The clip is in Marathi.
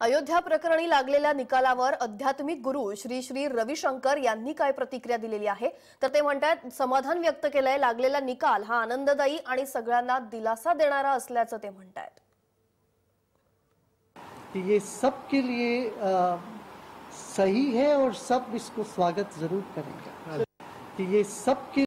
अयोध्या प्रकरणी लागलेल्या निकालावर अध्यात्मिक गुरु श्री श्री रविशंकर यांनी काय प्रतिक्रिया दिलेली आहे? तर ते म्हणतात समाधान व्यक्त केलंय लागलेला निकाल हा आनंददायी आणि सगळ्यांना दिलासा देणारा असल्याचं ते म्हणतात ये सबके लिए सही है और सब इसको स्वागत जरूर करेंगे. ये सबके